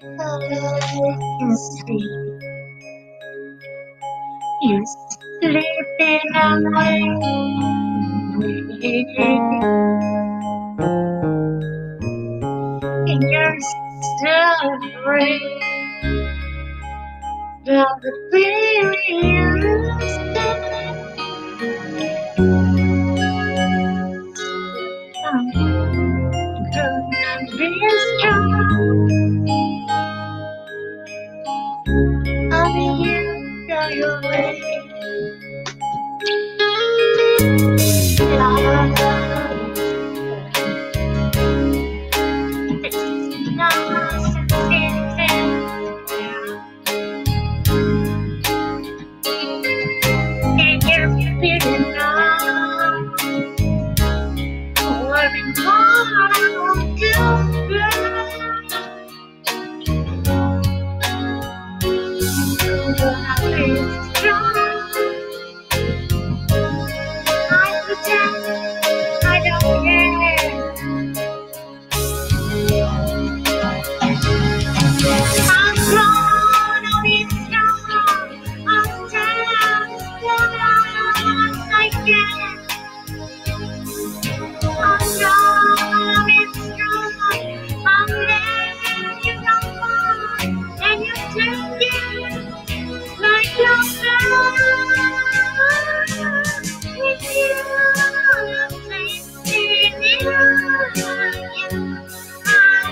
You're sleeping away. And you're still afraid of the feeling. You go your way. Love. It's not And you're